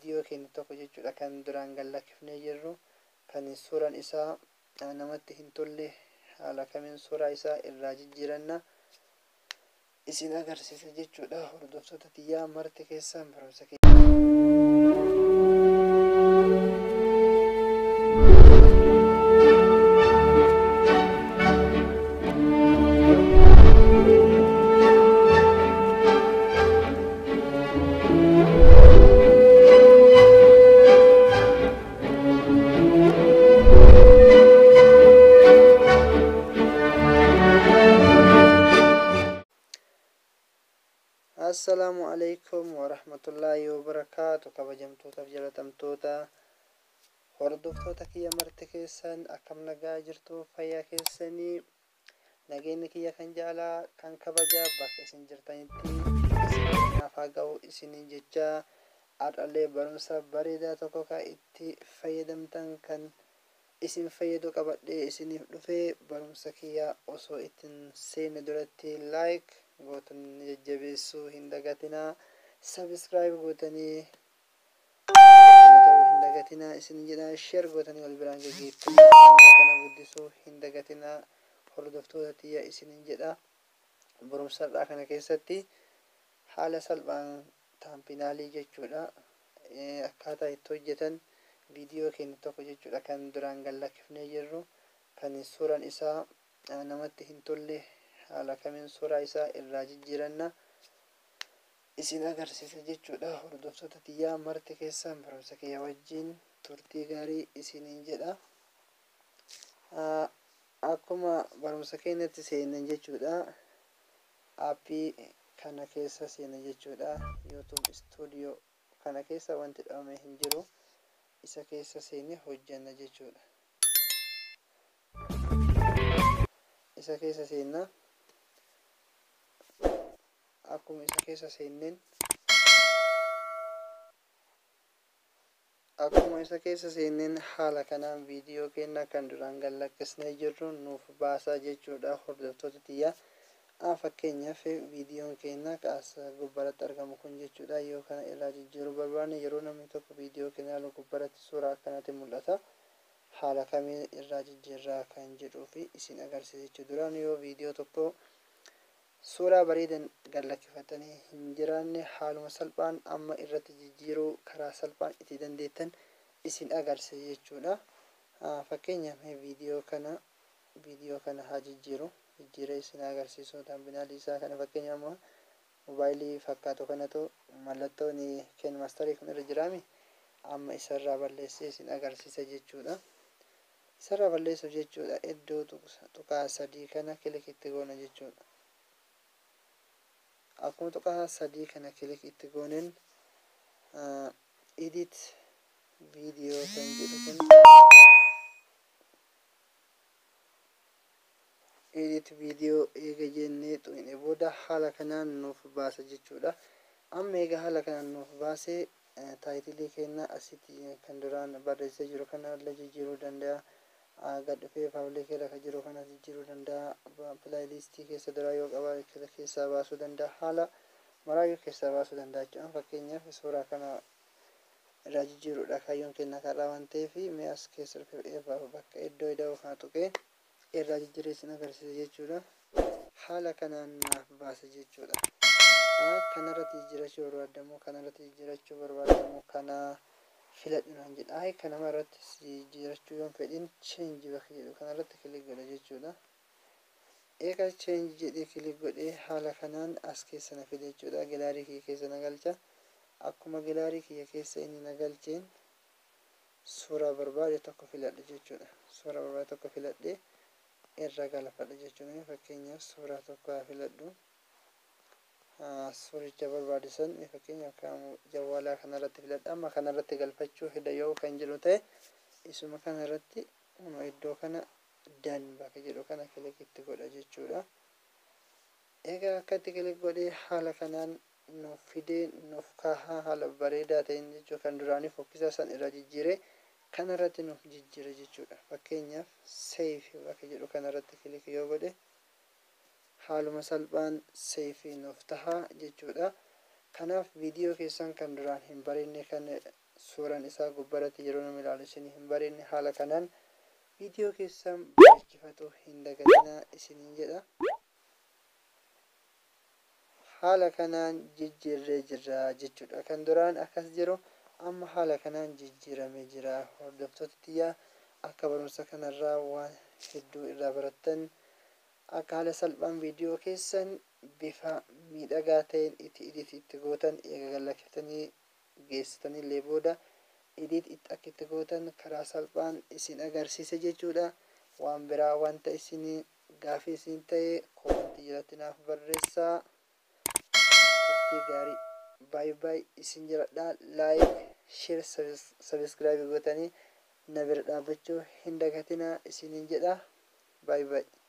viidiyoo keenya tokko jechuudha kan duraan gallakkifnee jirru kan suuraan isaa namatti hin tolle haala kamiin suuraa isaa irraa jijjiiranna isin agarsiisa jechuudha hordoftoota tiyyaa marti keessan barumsa assalaamu alaikum warahmatullaahi wabarakaatu kabajamtootaaf jalatamtoota hordoftoota kiyya marti keessan akkam nagaa jirtu fayyaa keessanii nageenyi kiyya kan jaalaa kan kabajaa bakka isin jirtanitti naaf haa ga'u isiniin jecha har'allee barumsa bareedaa tokko kan itti fayyadamtan kan isin fayyadu qabadhee isiniif dhufee barumsa kiyya osoo ittiin seenne duratti laayik غوتن يجبسو هندغتنا سبسكرايب غوتني هندغتنا سنجنا شير غوتني والبرانج جيت كنا بوديسو هندغتنا هول دفتو داتيا سنجدا بروم سرد اخنا كيستي حالة سلبان تام بنالي جتشولا اكاتا يتوجتن فيديو كين توكو جتشولا كان دران غلا كيف نجرو كان صورة إسا نمت هنتولي haala kamiin suuraa isaa irraa jijjiiranna. Isin agarsiisa jechuudha. Hordoftoota tiyyaa marti keessan barumsa kiyya wajjiin turtii gaarii isiniin jedha. Akkuma barumsa keenyatti seenan jechuudha. Aappii kana keessa seena jechuudha. Youtube studio kana keessa wanti dhabame hin jiru. Isa keessa seene hojjanna jechuudha. Isa keessa seenna akkuma isa keessa seenneen akkuma isa keessa seenneen haala kanaan viidiyoo keenya kan duraan gallakkisnee jirru nuuf baasaa jechuudha hordoftoota tiyyaa fakkeenyaaf viidiyoon keenya kaas gubbaratti argamu kun jechuudha yoo kana irraa jijjiiruu barbaanne yeroo namni tokko viidiyoo keenya gubbaratti suuraa akkanatti mul'ata haala kamiin irraa jijjiirraa kan jedhuu fi isin agarsiisa jechuu duraan yoo viidiyoo tokko suuraa bareedan gallakkifatanii hin jiraanne haaluma salphaan amma irratti jijjiiruu karaa salphaan itti dandeettan isin agarsiisa jechuudha. Fakkeenyaaf viidiyoo kana viidiyoo kana haa jijjiiru. Jijjiiree isin agarsiisu taampinaalii isaa kana fakkeenya amma mobaayilii fakkaatu kanatu mallattoon ken maastarii kun irra jiraami amma isarraa balleessee isin agarsiisa jechuudha. Isarraa balleessuuf jechuudha iddoo tuqaa sadii kana kilik itti goona jechuudha akkuma tuqaa sadii kana kilik itti gooneen edit viidiyoo kan jedhu kun edit viidiyoo eega jennee xumine booda haala kanaan nuuf baasa jechuudha amma eega haala kanaan nuuf baasee taayitilii keenya asitti kan duraan barreessee jiru kana illee jijjiiruu danda'a gad dhufee paabliikii lafa jiru kana jijjiiruu danda'a pilaayilistii keessa duraa yoo qaba keessaa baasuu danda'a haala maraayyuu keessaa baasuu danda'a jechuudha fakkeenyaaf suuraa kana irraa jijjiiruudha kaayyoon keenya kanaa waan ta'eef mee as keessa bakka iddoo ida'uu kana tuqee irraa jijjiiree isin agarsiisa jechuudha haala kanaan naaf baasa jechuudha kanarratti jijjiirachuu barbaadamu kanarratti jijjiirachuu barbaadamu kana filadhu naan jedha kanama irratti jijjiirachuu yoon fedhin cheenji bakka jedhu kanarratti kilik godha jechuudha eega cheenji jedhee kilik godhee haala kanaan as keessa na fide jechuudha gilaarii kiyya keessa na galcha akkuma gilaarii kiyya keessa inni na galcheen suuraa barbaade tokko filadha jechuudha suuraa barbaade tokko filadhee irra galfadha jechuudha fakkeenyaaf suuraa tokko haa filadhu suuricha barbaachisan fakkeenyaaf jawwaalaa kanarratti filadha amma kanarratti galfachuu fida yoo kan jedhu ta'e isuma kanarratti iddoo kana dan bakka jedhu kana kilik itti godha jechuudha egaa akkatti kilik godhee haala kanaan nuuf fidee nuuf kaahaa haala bareedaa ta'een jechuu kan duraanii fokkisaa san irra jijjiiree kanarratti nuuf jijjiira jechuudha fakkeenyaaf seef bakka jedhu kanarratti kilik yoo godhe haaluma salphaan seefii nuuf tahaa jechuudha kanaaf viidiyoo keessan kan duraan hin bareenne kan suuraan isaa gubbaratti yeroo nama ilaalu hin bareedne haala kanaan viidiyoo keessan bareechifatu hin dagatinaa isiniin jedha. Haala kanaan jijjiirree jirra jechuudha. Kan duraan akkas jiru amma haala kanaan jijjiiramee jira. Hordoftoota xiyyaa akka barumsa kanarraa waan hedduu irraa barattan akka haala salphaan viidiyoo keessan bifa miidhagaa ta'een itti edit itti gootan eega galakkiftanii geessitanii illee booda edit itti akka itti gootan karaa salphaan isin agarsiisa jechuudha. Waan biraa wanta isin gaafii isin ta'e koomentii jalatti naaf barreessaa. Turtii gaarii baay'ee baay'ee isin jedha laayik sheer sabiskiraayib gootanii na bira dhaabbachuu hin dagatinaa isiniin jedha baay'ee baay'ee.